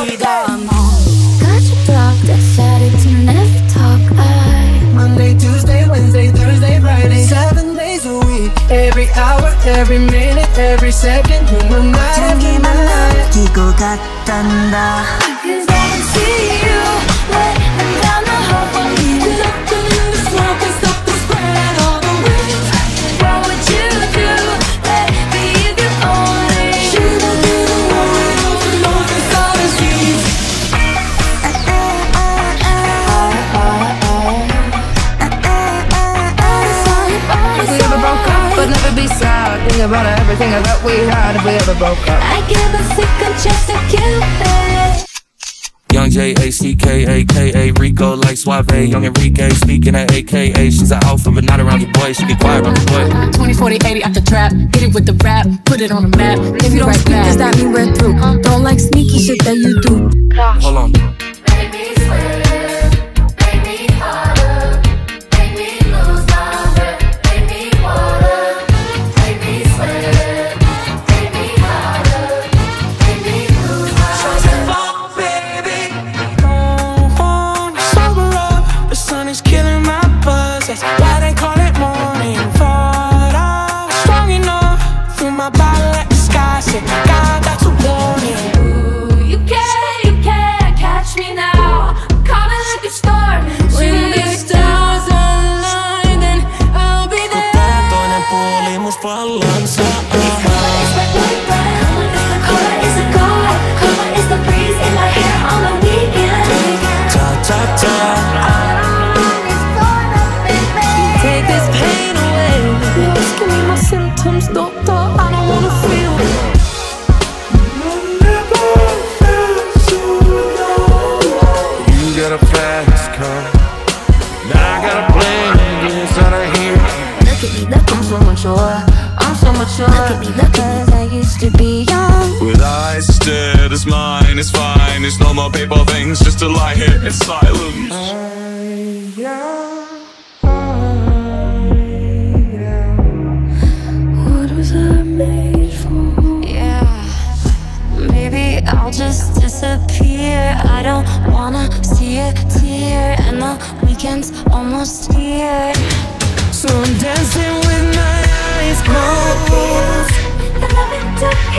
Got you blocked, to never talk I Monday, Tuesday, Wednesday, Thursday, Friday. Seven days a week. Every hour, every minute, every second. 눈만 나를 숨기고 갔단다. Broke up, but never be sad. Think about everything I thought we had if we ever broke up. I give a second chance to Cupid Young J A C K A K A Rico like Suave, Young Enrique speaking at AKA. She's an alpha, but not around your boy. She get quiet around your boy. 20, 40, 80 out the trap. Hit it with the rap, put it on the map. If you don't speak, does that mean we're through? Don't like sneaky shit that you do. Hold on. Puolimus I'm so mature. I'm so mature. at me, look Cause I used to be young With eyes as dead as mine, it's fine. It's no more paper things, just to lie here in silence. What was I made for? Yeah, maybe I'll just disappear. I don't wanna see a tear, and the weekend's almost here. So I'm dancing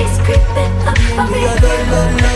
is creeping up on me.